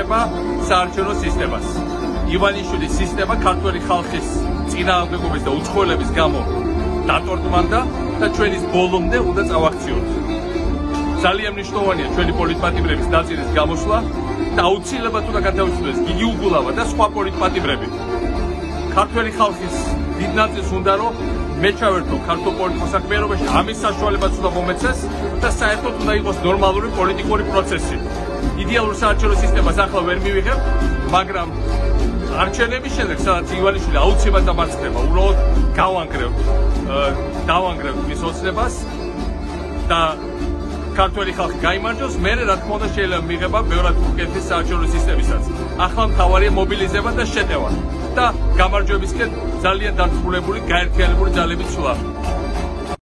ეხება საარჩევნო სისტემას. ივანიშვილის სისტემა ქართული ხალხის წინააღმდეგობის და უცხოელების გამო დატორტმანდა და ჩვენის ბოლომდე უნდა წავაქციოთ. ძალიან მნიშვნელოვანია ჩვენი პოლიტპატიმრების ნაწილის გამოსვლა და აუცილებლად უნდა გათავისუფლდეს გიგი უგულავა და სხვა პოლიტპატიმრები. ქართული ხალხის დიდ ნაწილს უნდა რომ მე ჩავერთო ქართულ პოლიტიკურ საქმიანობაში ამის საშუალებაც უნდა მომეცეს და საერთოდ უნდა იყოს ნორმალური პოლიტიკური პროცესი. იდეალურ საარჩევნო სისტემას ახლა ვერ მივიღებ, მაგრამ არჩევნების შემდეგ სადაც ივანიშვილი აუცილებლად დამარცხება, უბრალოდ გავანგრევ დავანგრევ მის ოცნებას და ქართული ხალხი გამარჯოს, მე რა თქმა უნდა შეიძლება მიღება ბევრად უკეთეს საარჩევნო სისტემისაც. ახლა მთავარია მობილიზება და შეტევა და გამარჯვებისკენ ძალიან დარწმუნებული, გაერთიანებული ძალების სულა.